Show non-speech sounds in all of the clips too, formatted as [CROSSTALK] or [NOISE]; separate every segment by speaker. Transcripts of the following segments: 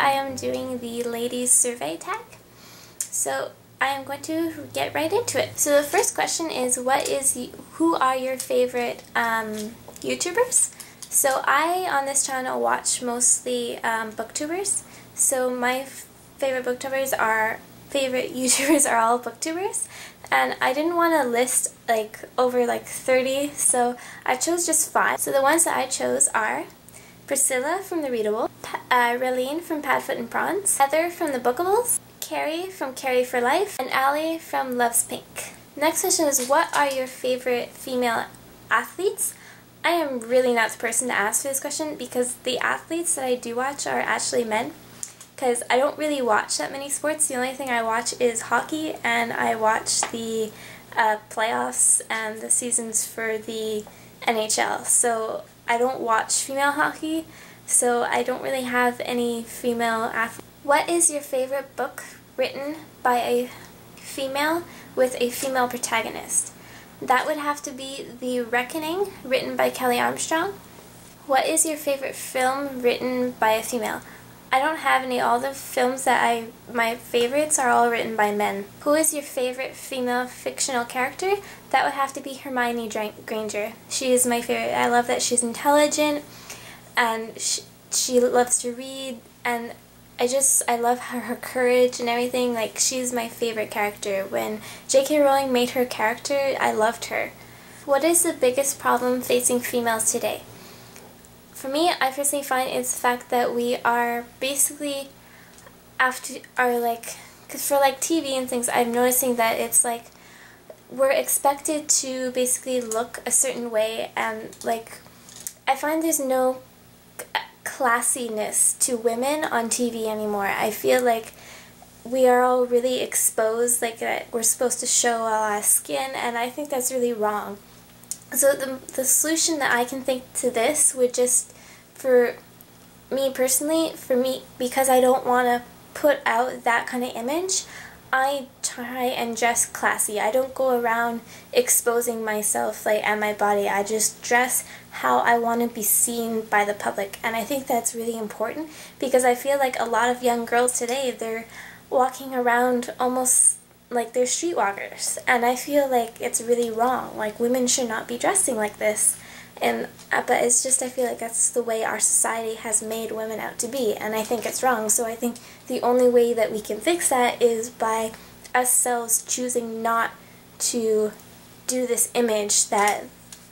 Speaker 1: I am doing the ladies survey tag. So I am going to get right into it. So the first question is what is who are your favorite um, YouTubers? So I on this channel watch mostly um, booktubers. So my favorite booktubers are favorite [LAUGHS] YouTubers are all booktubers and I didn't want to list like over like 30 so I chose just five. So the ones that I chose are Priscilla from The Readable, uh, from Padfoot and Prongs, Heather from The Bookables, Carrie from Carrie for Life, and Allie from Loves Pink. Next question is what are your favorite female athletes? I am really not the person to ask for this question because the athletes that I do watch are actually men because I don't really watch that many sports. The only thing I watch is hockey and I watch the uh, playoffs and the seasons for the NHL. So I don't watch female hockey, so I don't really have any female athletes. What is your favorite book written by a female with a female protagonist? That would have to be The Reckoning, written by Kelley Armstrong. What is your favorite film written by a female? I don't have any. All the films that I, my favorites are all written by men. Who is your favorite female fictional character? That would have to be Hermione Granger. She is my favorite. I love that she's intelligent and she, she loves to read and I just, I love her, her courage and everything. Like, she's my favorite character. When J.K. Rowling made her character, I loved her. What is the biggest problem facing females today? For me, I personally find it's the fact that we are basically after are like because for like TV and things, I'm noticing that it's like we're expected to basically look a certain way and like I find there's no classiness to women on TV anymore. I feel like we are all really exposed, like that we're supposed to show our skin, and I think that's really wrong. So the, the solution that I can think to this would just, for me personally, for me, because I don't want to put out that kind of image, I try and dress classy. I don't go around exposing myself like and my body. I just dress how I want to be seen by the public. And I think that's really important because I feel like a lot of young girls today, they're walking around almost like they're streetwalkers and I feel like it's really wrong like women should not be dressing like this and uh, but it's just I feel like that's the way our society has made women out to be and I think it's wrong so I think the only way that we can fix that is by ourselves choosing not to do this image that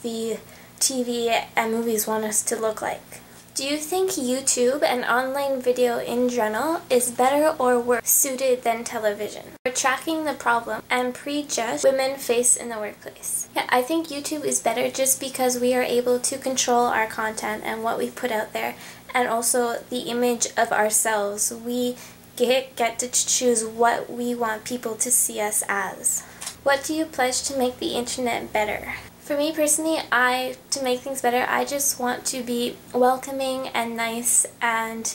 Speaker 1: the TV and movies want us to look like do you think YouTube and online video in general is better or worse suited than television for tracking the problem and prejudge women face in the workplace? Yeah, I think YouTube is better just because we are able to control our content and what we put out there and also the image of ourselves. We get, get to choose what we want people to see us as. What do you pledge to make the internet better? For me personally, I to make things better, I just want to be welcoming and nice and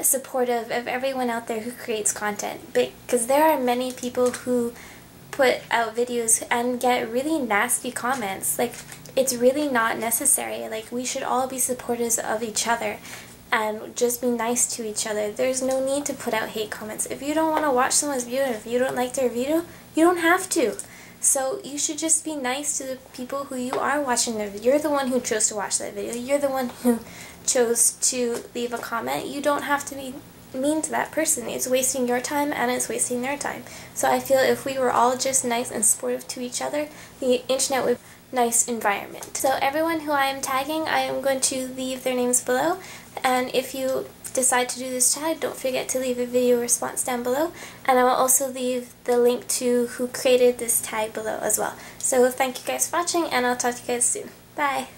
Speaker 1: supportive of everyone out there who creates content because there are many people who put out videos and get really nasty comments like it's really not necessary like we should all be supporters of each other and just be nice to each other there's no need to put out hate comments if you don't want to watch someone's video if you don't like their video you don't have to so you should just be nice to the people who you are watching their video. You're the one who chose to watch that video. You're the one who [LAUGHS] chose to leave a comment. You don't have to be mean to that person. It's wasting your time and it's wasting their time. So I feel if we were all just nice and supportive to each other, the internet would nice environment. So everyone who I am tagging, I am going to leave their names below. And if you decide to do this tag, don't forget to leave a video response down below. And I will also leave the link to who created this tag below as well. So thank you guys for watching, and I'll talk to you guys soon. Bye!